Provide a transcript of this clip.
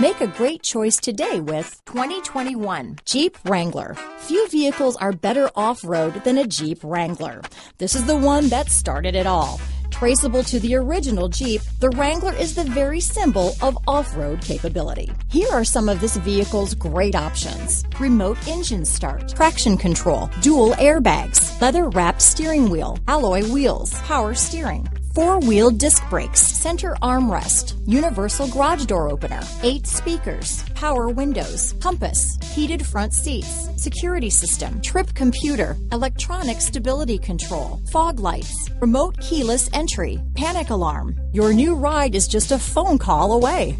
Make a great choice today with 2021 Jeep Wrangler. Few vehicles are better off-road than a Jeep Wrangler. This is the one that started it all. Traceable to the original Jeep, the Wrangler is the very symbol of off-road capability. Here are some of this vehicle's great options. Remote engine start, traction control, dual airbags, leather wrapped steering wheel, alloy wheels, power steering, four-wheel disc brakes, center armrest, universal garage door opener, eight speakers, power windows, compass, heated front seats, security system, trip computer, electronic stability control, fog lights, remote keyless entry, panic alarm. Your new ride is just a phone call away.